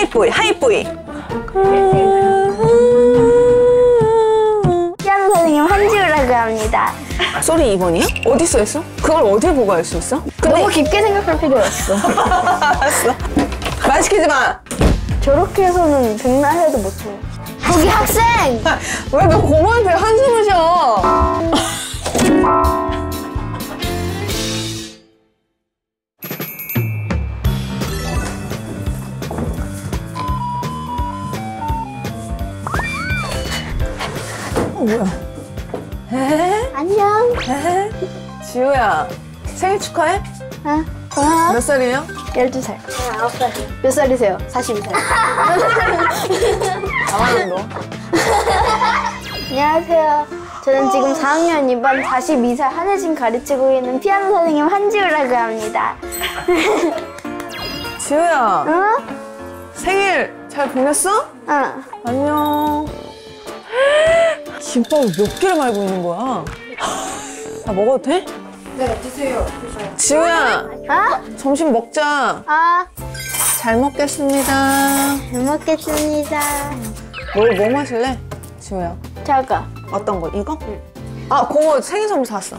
하이보이 하이보이 피아노 선생님 한지우라고 합니다. 소리 2번이야? 어디 써있어? 그걸 어딜 보고 알 수 있어? 너무 깊게 생각할 필요 없어. 알았어 말 시키지 마! 저렇게 해서는 백날 해도 못해. 거기 학생! 왜 너 고모한테 한숨을 쉬어? 뭐야? 에? 안녕. 에? 지우야, 생일 축하해? 아, 고마워. 몇 살이에요? 12살. 9살. 몇 살이세요? 42살. 가만히 너. 안녕하세요. 저는 지금 4학년 2반 42살 한혜진 가르치고 있는 피아노 선생님 한지우라고 합니다. 지우야, 응? 생일 잘 보냈어? 응. 안녕. 김밥을 몇 개를 말고 있는 거야? 나 먹어도 돼? 네, 드세요. 지우야, 아? 점심 먹자. 아, 잘 먹겠습니다. 잘 먹겠습니다. 뭐, 뭐 마실래? 지우야. 저거. 어떤 거? 이거? 아, 고모 생일 선물 샀어.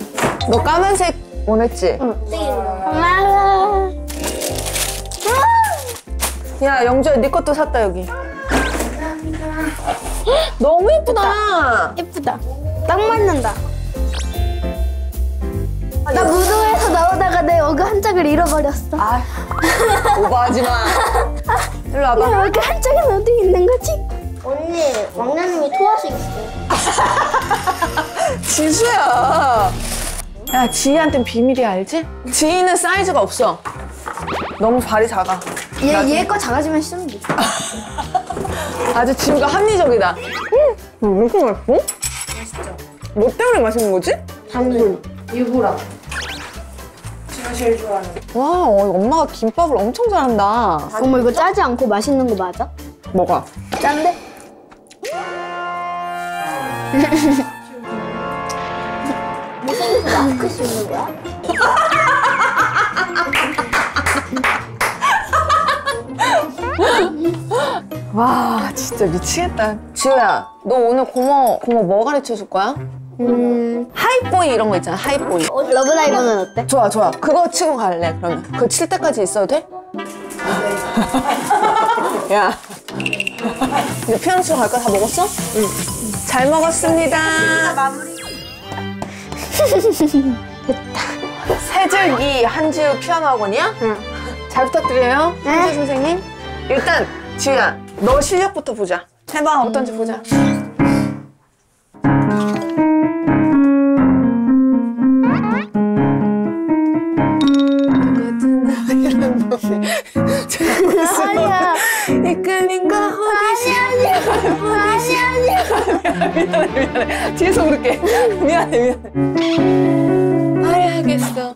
너 까만색 원했지? 고마워. 야, 영주야, 네 것도 샀다, 여기. 너무 예쁘다. 예쁘다. 딱 맞는다. 나 무도에서 나오다가 내 어그 한 짝을 잃어버렸어. 아, 오버하지 마. 일로 와봐. 내 어그 한 짝은 어디 있는 거지? 언니, 왕자님이 토하시고 있어요. 지수야. 야, 지희한텐 비밀이 알지? 지희는 사이즈가 없어. 너무 발이 작아. 얘, 얘 거 작아지면 돼. 아주 지우가 합리적이다. 응? 왜 이렇게 맛있어? 맛있죠. 뭐 때문에 맛있는 거지? 당근. 유부랑 제가 제일 좋아하는 와, 어, 엄마가 김밥을 엄청 잘한다. 어머, 이거 짜지 않고 맛있는 거 맞아? 뭐가? 짠데? 무슨 마스크 씌우는 거야? 와, 진짜 미치겠다. 지우야, 너 오늘 고모, 고모 뭐 가르쳐 줄 거야? 음, 하이보이 이런 거 있잖아, 하이보이. 러브라이브는 어때? 좋아, 좋아. 그거 치고 갈래, 그러면. 그거 칠 때까지 있어도 돼? 야. 이제 피아노 갈까? 다 먹었어? 응. 잘 먹었습니다. 세줄기 한지우 피아노 학원이야? 응. 잘 부탁드려요. 네. 한지우 선생님. 일단, 지우야, 너 실력부터 보자. 해봐, 어떤지 보자. 아니야. 이끌린 거 호기심. 아니, 아니, 아니. 미안해 미안해 뒤에서 부를게 미안해 미안해 말하겠어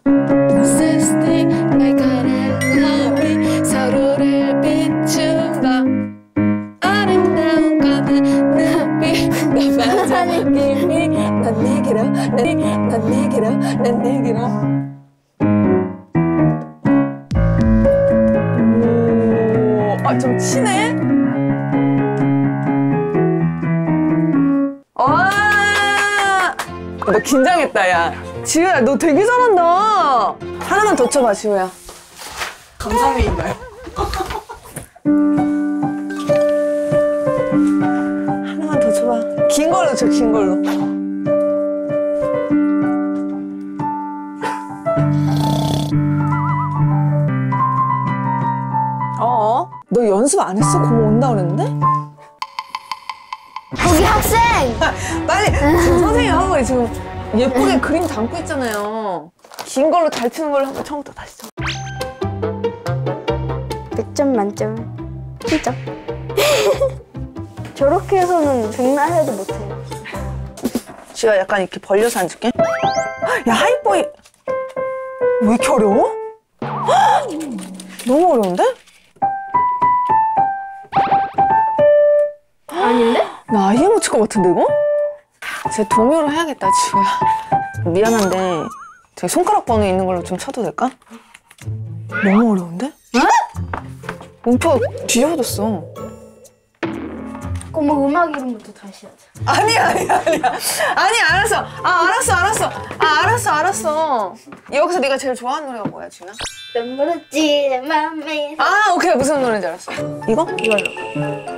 너 긴장했다, 야. 지우야, 너 되게 잘한다. 하나만 더 쳐봐, 지우야. 감성미인가요? 하나만 더 쳐봐. 긴 걸로 쳐, 긴 걸로. 어? 너 연습 안 했어? 고모 온다 그랬는데? 거기 학생! 빨리! 지금 선생님 한번 지금 예쁘게 그림 담고 있잖아요. 긴 걸로 잘 치는 걸로 한번 처음부터 다시 쳐. 100점 만점에 7점. 저렇게 해서는 백날 해도 못해. 지가 약간 이렇게 벌려서 앉을게. 야, 하이보이. 왜 이렇게 어려워? 너무 어려운데? 나 아예 못 칠 것 같은데, 이거? 제 동요로 해야겠다, 지우야. 미안한데, 제 손가락 번호 있는 걸로 좀 쳐도 될까? 너무 어려운데? 문표가 뒤집어졌어. 고모 음악 이름부터 다시 하자. 아니 아니 아니야. 아니 알았어. 아 알았어 알았어. 아 알았어 알았어. 여기서 네가 제일 좋아하는 노래가 뭐야 지금? 눈부럽지 내 맘에. 아 오케이 무슨 노래인지 알았어. 이거? 이걸로.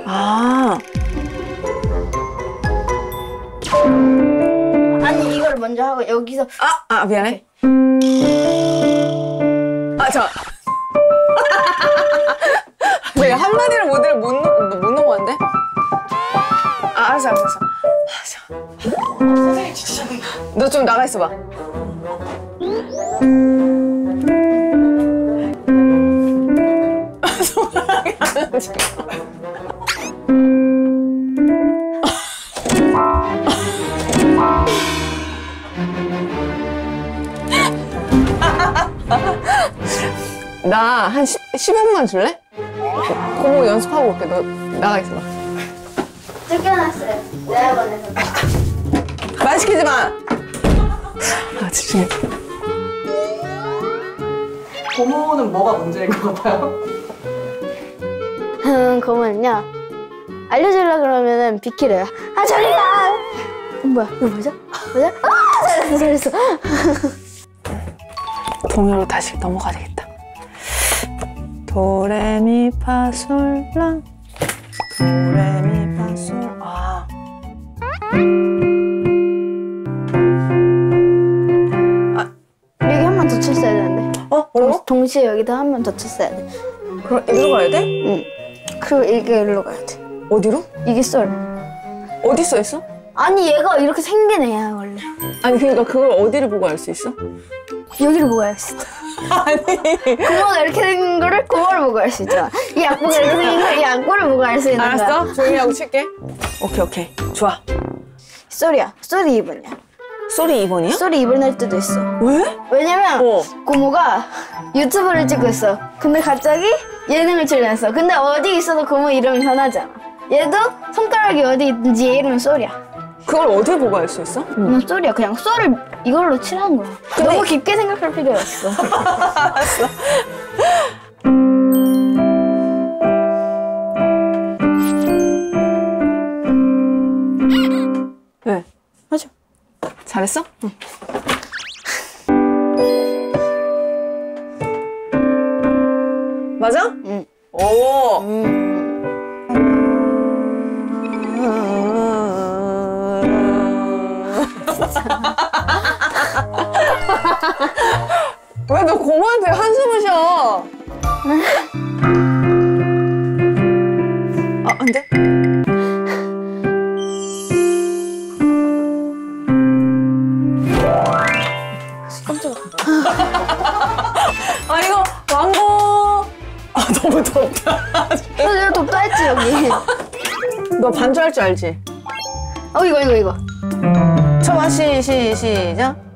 아 아니 이걸 먼저 하고 여기서 아, 아 미안해. 아, 저. 내가 한마디로 모델을 못, 넘- 못 넘어갔는데? 아, 알았어, 알았어. 알았어. 선생님 진짜 잘한다. 너좀 나가 있어봐. 손가락이 안 움직여. 나 한 15분만 줄래? 고모 연습하고 올게. 너 나가 있어봐. 쫓겨났어요. 대학원에서. 말 시키지 마! 아, 집중해. 고모는 뭐가 문제인 것 같아요? 음, 그러면요. 알려주려 그러면은 비키래요. 아, 저리 가! 어, 뭐야, 이거 뭐죠? 뭐죠? 아, 잘했어, 잘했어. 동요로 다시 넘어가야 되겠다. 도레미파솔라 도레미파솔 아 여기 한 번 더 쳤어야 되는데. 어? 뭐라고? 동시에 여기다 한 번 더 쳤어야 돼. 그럼 일로 가야 돼? 응. 그리고 이게 일로 가야 돼. 어디로? 이게 썰. 어디 써 있어? 아니, 얘가 이렇게 생긴 애야, 원래. 아니 그러니까 그걸 어디를 보고 알 수 있어? 여기를 보고 알 수 있어. 아니 구멍가 이렇게 생긴 거를 구멍을 보고 알 수 있잖아. 이 악보가 이렇게 생긴 거이 악보를 보고 알 수 있는 거야. 알았어? 조용히 하고 칠게. 오케이 오케이 좋아. 솔이야. 솔이 2번이야. 솔이 2번이야? 솔이 2번 할 때도 있어. 왜? 왜냐면 어. 고모가 유튜브를 찍고 있어. 근데 갑자기 예능을 출연했어. 근데 어디 있어도 고모 이름이 변하잖아. 얘도 손가락이 어디 있든지 얘 이름은 솔이야. 그걸 어디 보고 알 수 있어? 그냥 솔이야. 그냥 솔을 이걸로 칠하는 거야. 너무 깊게 생각할 필요 없어. 알았어. 왜? 맞아. 잘했어? 응. 맞아? 응. 오. 왜 고모한테 한숨을 쉬어? 아, 안 돼? 아, 이거 왕고. 아, 너무 덥다. 너 내가 덥다 했지 여기. 너 반주할 줄 알지? 어 이거 이거 이거. 쳐봐, 시, 시, 시작.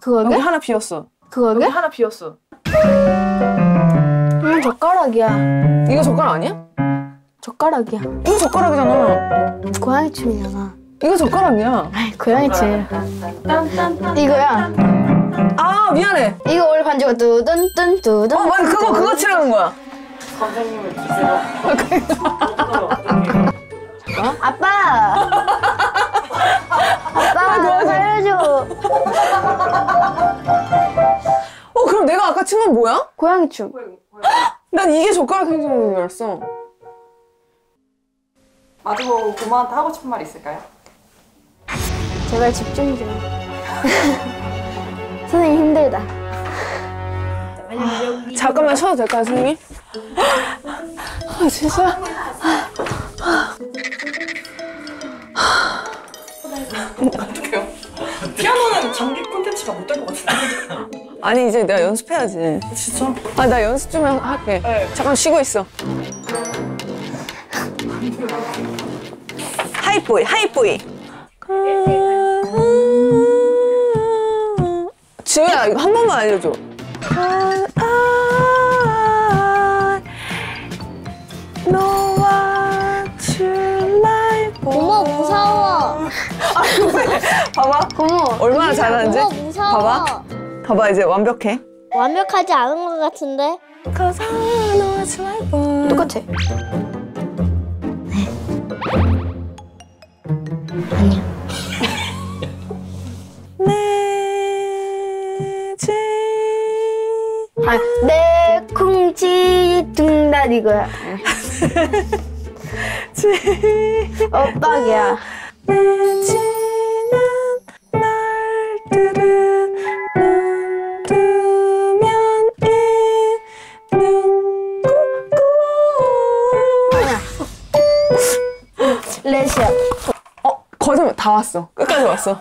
그거게? 여기 하나 비었어. 그거게? 하나 비었어. 음 젓가락이야. 이거 젓가락 아니야? 젓가락이야. 이거 젓가락이잖아. 고양이 춤이잖아. 이거 젓가락이야. 아이 고양이 춤. 이거야. 아, 미안해. 이거 원래 반주가 뚜둔 뚠 뚜둔. 어, 맞아. 그거, 그거 치라는 거야. 선생님을 기세로. 아빠 아까 친건 뭐야? 고양이 춤. 난 이게 젓가락 행동인 줄 알았어. 마주보 고모한테 하고 싶은 말 있을까요? 제발 집중 좀. 선생님 힘들다. 잠깐만 쉬어도 될까요, 선생님? 아, 진짜? 어떡해요? 피아노는 장기 콘텐츠가 못될 것 같은데. 아니, 이제 내가 연습해야지. 진짜? 아, 나 연습 좀 할게. 네. 잠깐 쉬고 있어. 하이보이, 하이보이. 지우야, 이거 한 번만 알려줘. 고모 무서워. 봐봐. 고모. 얼마나 잘하는지. 고모. 봐봐. 봐봐, 이제 완벽해. 완벽하지 않은 것 같은데. 똑같아. 아, 내 콩지 등단 이거야. 엇박이야. 지 다 왔어. 끝까지 왔어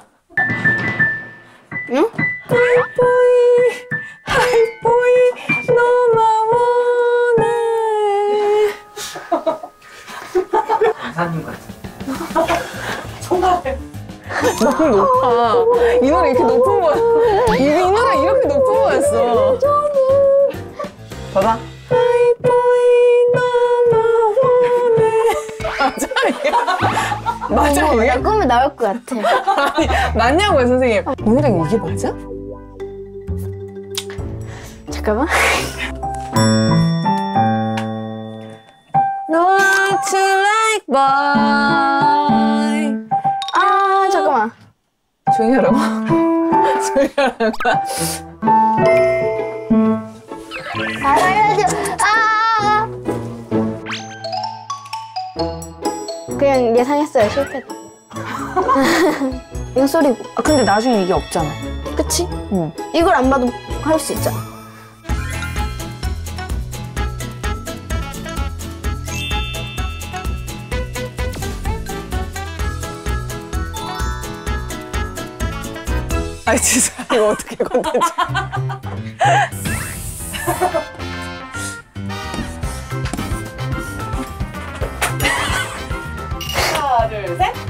맞아 어, 나 꿈에 나올 것 같아. 아니, 맞냐고요 선생님 이 노래가 이게 맞아? 잠깐만. Not you like boy 아, 잠깐만. 조용히 하라고 조용히 하라고 알아야죠. 아! 그냥 예상했어요. 실패다. 이거 소리고. 아, 근데 나중에 이게 없잖아 그치? 응. 이걸 안 봐도 할 수 있잖아. 아니 진짜 이거 어떻게 건든지 하나 둘셋